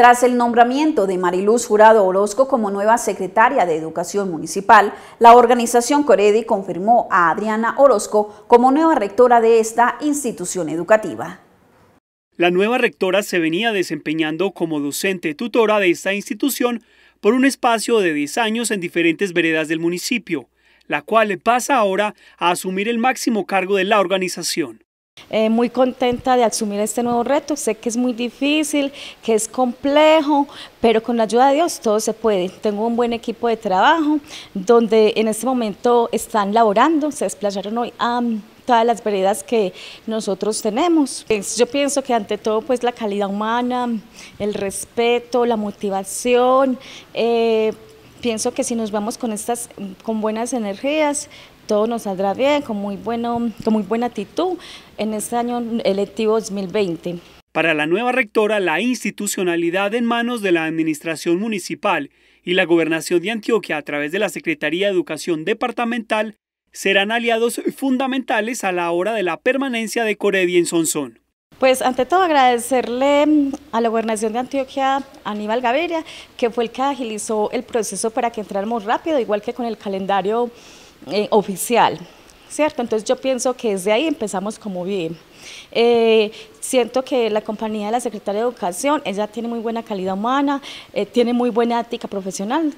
Tras el nombramiento de Mariluz Jurado Orozco como nueva secretaria de Educación Municipal, la organización Coredi confirmó a Adriana Orozco como nueva rectora de esta institución educativa. La nueva rectora se venía desempeñando como docente tutora de esta institución por un espacio de 10 años en diferentes veredas del municipio, la cual pasa ahora a asumir el máximo cargo de la organización. Eh, muy contenta de asumir este nuevo reto, sé que es muy difícil, que es complejo, pero con la ayuda de Dios todo se puede. Tengo un buen equipo de trabajo donde en este momento están laborando, se desplazaron hoy a todas las veredas que nosotros tenemos. Yo pienso que ante todo pues la calidad humana, el respeto, la motivación, eh, pienso que si nos vamos con estas con buenas energías, todo nos saldrá bien, con muy, bueno, con muy buena actitud en este año electivo 2020. Para la nueva rectora, la institucionalidad en manos de la Administración Municipal y la Gobernación de Antioquia a través de la Secretaría de Educación Departamental serán aliados fundamentales a la hora de la permanencia de Coredi en Sonsón. Pues ante todo agradecerle a la gobernación de Antioquia, Aníbal Gaviria, que fue el que agilizó el proceso para que entráramos rápido, igual que con el calendario eh, oficial, ¿cierto? Entonces yo pienso que desde ahí empezamos como bien. Eh, siento que la compañía de la Secretaría de Educación, ella tiene muy buena calidad humana, eh, tiene muy buena ética profesional,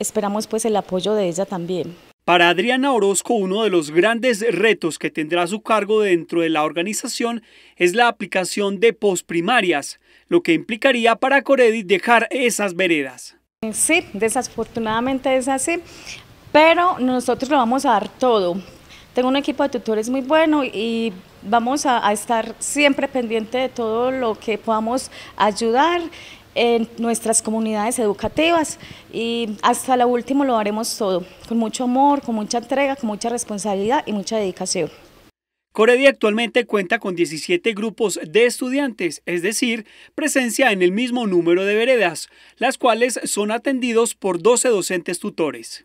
esperamos pues el apoyo de ella también. Para Adriana Orozco, uno de los grandes retos que tendrá a su cargo dentro de la organización es la aplicación de posprimarias, lo que implicaría para Coredi dejar esas veredas. Sí, desafortunadamente es así, pero nosotros lo vamos a dar todo. Tengo un equipo de tutores muy bueno y vamos a, a estar siempre pendiente de todo lo que podamos ayudar en nuestras comunidades educativas y hasta lo último lo haremos todo, con mucho amor, con mucha entrega, con mucha responsabilidad y mucha dedicación. Coredi actualmente cuenta con 17 grupos de estudiantes, es decir, presencia en el mismo número de veredas, las cuales son atendidos por 12 docentes tutores.